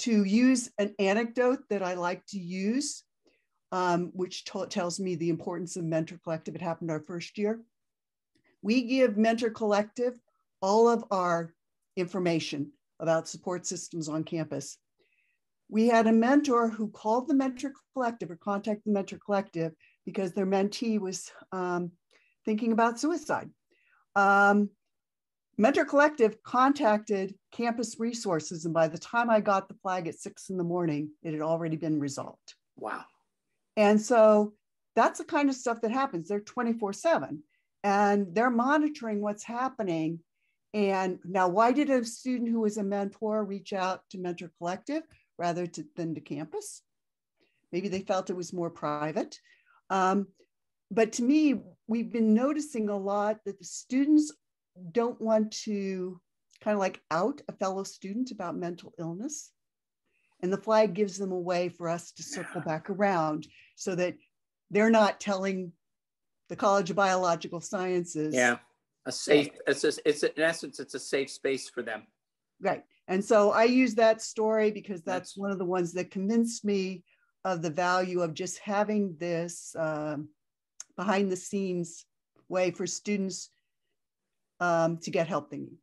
to use an anecdote that I like to use, um, which tells me the importance of Mentor Collective. It happened our first year. We give Mentor Collective all of our information about support systems on campus. We had a mentor who called the Mentor Collective or contacted the Mentor Collective because their mentee was um, thinking about suicide. Um, Mentor Collective contacted campus resources, and by the time I got the flag at six in the morning, it had already been resolved. Wow. And so that's the kind of stuff that happens. They're 24 7 and they're monitoring what's happening. And now, why did a student who was a mentor reach out to Mentor Collective rather to, than to campus? Maybe they felt it was more private. Um, but to me, we've been noticing a lot that the students don't want to kind of like out a fellow student about mental illness. And the flag gives them a way for us to circle back around so that they're not telling the College of Biological Sciences. Yeah, a safe, it's, just, it's in essence, it's a safe space for them. Right. And so I use that story because that's one of the ones that convinced me of the value of just having this um, behind the scenes way for students um, to get help they need.